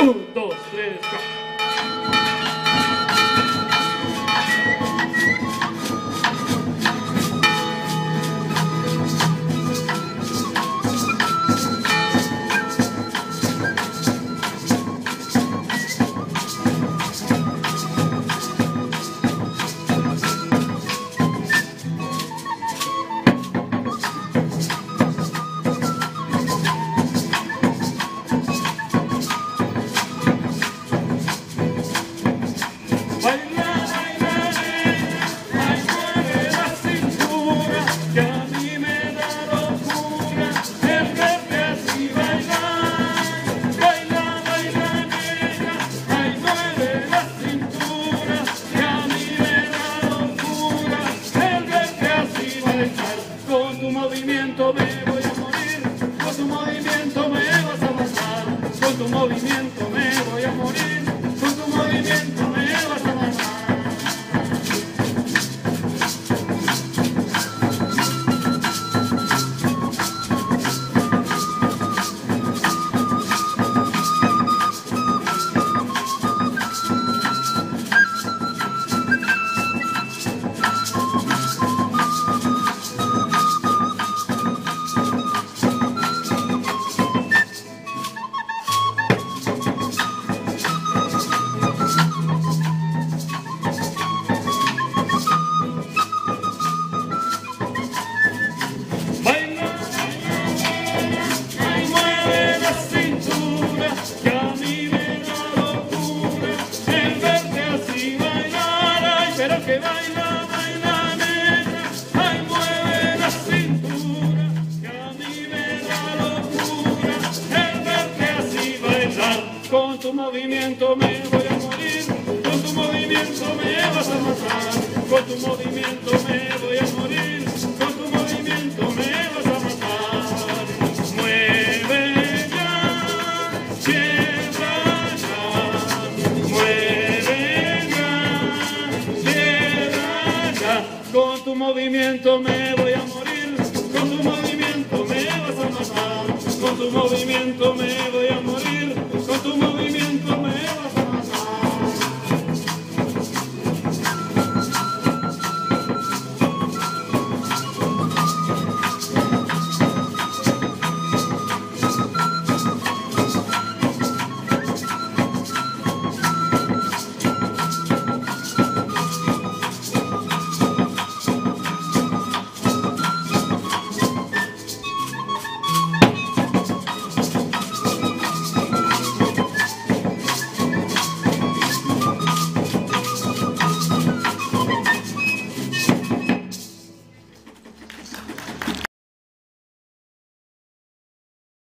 Un, dos, tres, cuatro. Con tu movimiento me voy a morir, con tu movimiento me vas a matar, con tu movimiento me voy a morir. pero que baila, baila negra, ay mueve la cintura, que a mí me da locura el verte así bailar. Con tu movimiento me voy a morir, con tu movimiento me vas a matar, con tu movimiento me voy a morir. Movimiento me voy a